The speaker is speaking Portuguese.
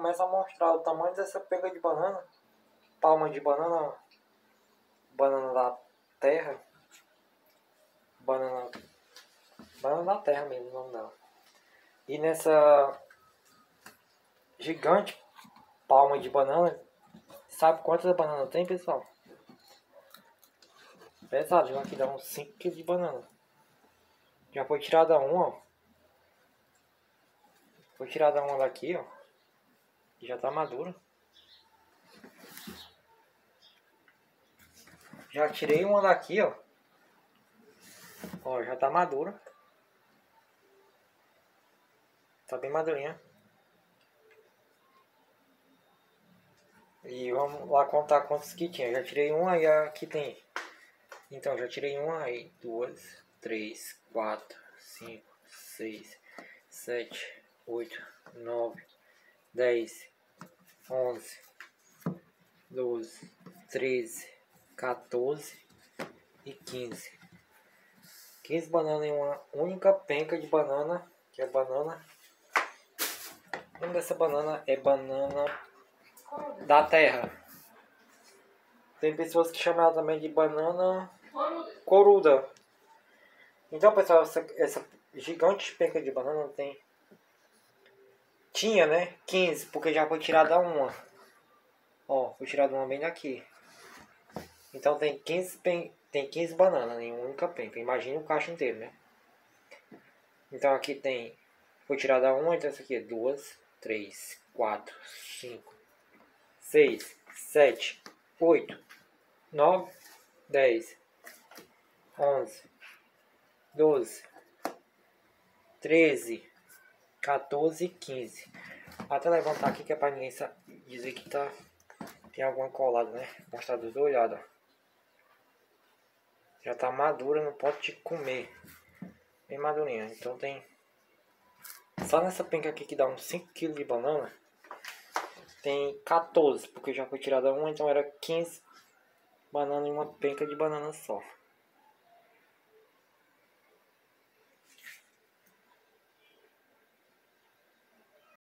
começa a mostrar o tamanho dessa pega de banana. Palma de banana. Banana da terra. Banana. Banana da terra mesmo, o nome dela. E nessa gigante palma de banana. Sabe quantas bananas tem, pessoal? Pesado, aqui dá uns 5 kg de banana. Já foi tirada uma, ó. Foi tirada uma daqui, ó. Já tá madura. Já tirei uma daqui, ó. Ó, já tá madura. Tá bem madurinha. E vamos lá contar quantos que tinha. Já tirei uma e aqui tem. Então, já tirei uma aí. Duas, três, quatro, cinco, seis, sete, oito, nove, dez, onze, doze, treze, 14 e 15. 15 bananas em uma única penca de banana, que é banana. O nome dessa banana é banana da terra. Tem pessoas que chamam ela também de banana coruda. Então, pessoal, essa, essa gigante penca de banana tem. Tinha, né? 15, porque já foi tirada uma. Ó, foi tirada uma bem daqui. Então tem 15, pen... tem 15 bananas em uma única penca. Imagina o caixa inteiro, né? Então aqui tem. Foi tirada uma, então essa aqui é 2, 3, 4, 5, 6, 7, 8, 9, 10, 11, 12, 13, 14 e 15. Até levantar aqui que é pra ninguém dizer que tá. Tem alguma colada, né? Mostrar dos dois olhados, ó. Já tá madura no pote de comer. Bem madurinha. Então tem. Só nessa penca aqui que dá uns 5 kg de banana. Tem 14, porque já foi tirada uma, então era 15 bananas em uma penca de banana só.